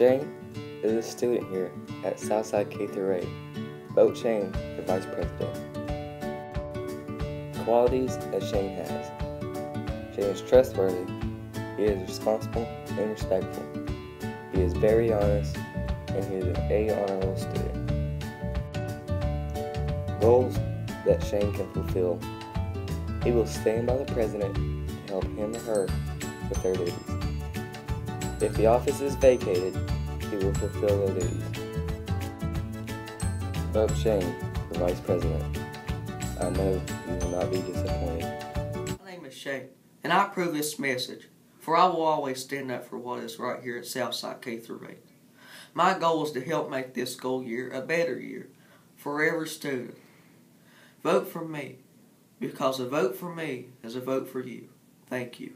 Shane is a student here at Southside K through 8. Vote Shane for Vice President. Qualities that Shane has. Shane is trustworthy. He is responsible and respectful. He is very honest and he is an A honor roll student. Roles that Shane can fulfill. He will stand by the president to help him or her with their duties. If the office is vacated, he will fulfill the duties. Vote Shane for Vice President. I know you will not be disappointed. My name is Shane, and I approve this message, for I will always stand up for what is right here at Southside K through 8. My goal is to help make this school year a better year for every student. Vote for me, because a vote for me is a vote for you. Thank you.